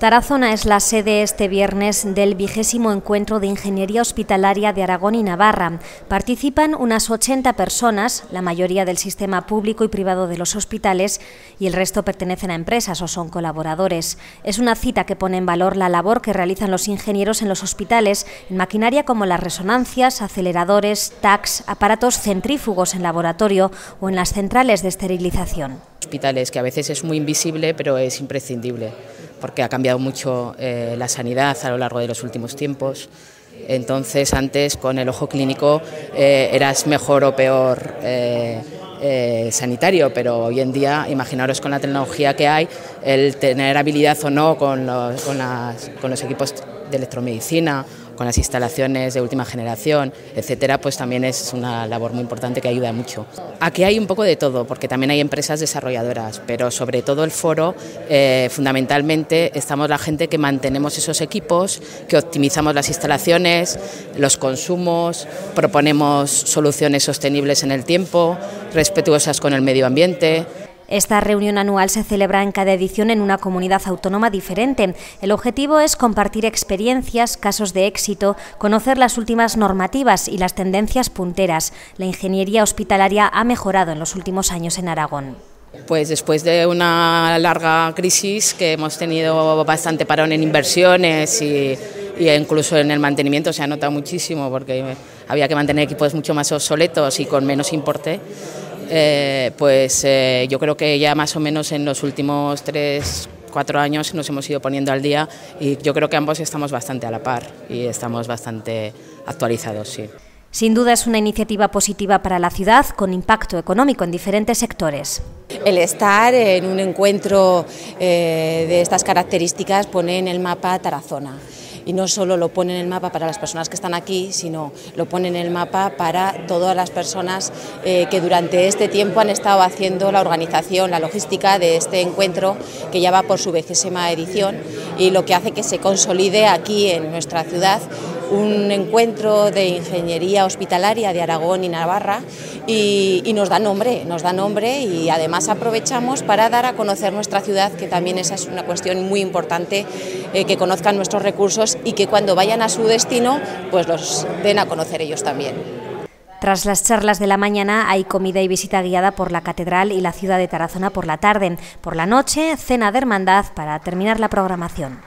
Tarazona es la sede este viernes del vigésimo encuentro de Ingeniería Hospitalaria de Aragón y Navarra. Participan unas 80 personas, la mayoría del sistema público y privado de los hospitales y el resto pertenecen a empresas o son colaboradores. Es una cita que pone en valor la labor que realizan los ingenieros en los hospitales en maquinaria como las resonancias, aceleradores, TACs, aparatos centrífugos en laboratorio o en las centrales de esterilización. Hospitales que a veces es muy invisible pero es imprescindible porque ha cambiado mucho eh, la sanidad a lo largo de los últimos tiempos. Entonces antes con el ojo clínico eh, eras mejor o peor eh, sanitario, pero hoy en día imaginaros con la tecnología que hay, el tener habilidad o no con los, con los equipos de electromedicina con las instalaciones de última generación, etcétera, pues también es una labor muy importante que ayuda mucho. Aquí hay un poco de todo, porque también hay empresas desarrolladoras, pero sobre todo el foro, eh, fundamentalmente estamos la gente que mantenemos esos equipos, que optimizamos las instalaciones, los consumos, proponemos soluciones sostenibles en el tiempo, respetuosas con el medio ambiente. Esta reunión anual se celebra en cada edición en una comunidad autónoma diferente. El objetivo es compartir experiencias, casos de éxito, conocer las últimas normativas y las tendencias punteras. La ingeniería hospitalaria ha mejorado en los últimos años en Aragón. Pues después de una larga crisis que hemos tenido bastante parón en inversiones y, incluso en el mantenimiento se ha notado muchísimo porque había que mantener equipos mucho más obsoletos y con menos importe. Eh, pues eh, yo creo que ya más o menos en los últimos tres, cuatro años nos hemos ido poniendo al día y yo creo que ambos estamos bastante a la par y estamos bastante actualizados, sí. Sin duda es una iniciativa positiva para la ciudad con impacto económico en diferentes sectores. El estar en un encuentro eh, de estas características pone en el mapa Tarazona y no solo lo pone en el mapa para las personas que están aquí, sino lo pone en el mapa para todas las personas eh, que durante este tiempo han estado haciendo la organización, la logística de este encuentro que ya va por su vigésima edición y lo que hace que se consolide aquí en nuestra ciudad un encuentro de ingeniería hospitalaria de Aragón y Navarra y, nos da nombre, nos da nombre y además aprovechamos para dar a conocer nuestra ciudad, que también esa es una cuestión muy importante, eh, que conozcan nuestros recursos y que cuando vayan a su destino pues los den a conocer ellos también. Tras las charlas de la mañana hay comida y visita guiada por la catedral y la ciudad de Tarazona por la tarde. Por la noche, cena de hermandad para terminar la programación.